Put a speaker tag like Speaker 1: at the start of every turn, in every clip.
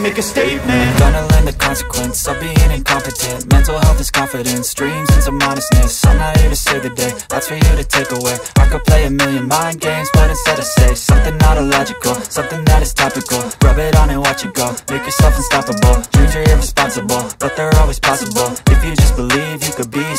Speaker 1: make a statement.
Speaker 2: Gonna learn the consequence of being incompetent. Mental health is confidence, dreams and some honestness I'm not here to save the day, that's for you to take away. I could play a million mind games, but instead I say Something not illogical, something that is topical. Rub it on and watch it go, make yourself unstoppable. Dreams are irresponsible, but they're always possible. If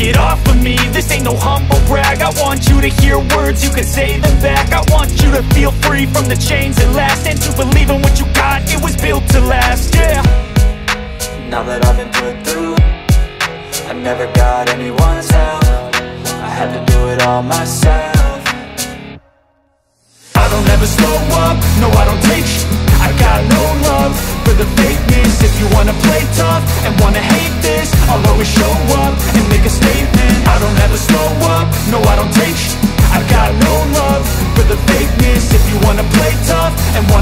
Speaker 1: Get off of me, this ain't no humble brag. I want you to hear words, you can say them back. I want you to feel free from the chains that last. And to believe in what you got,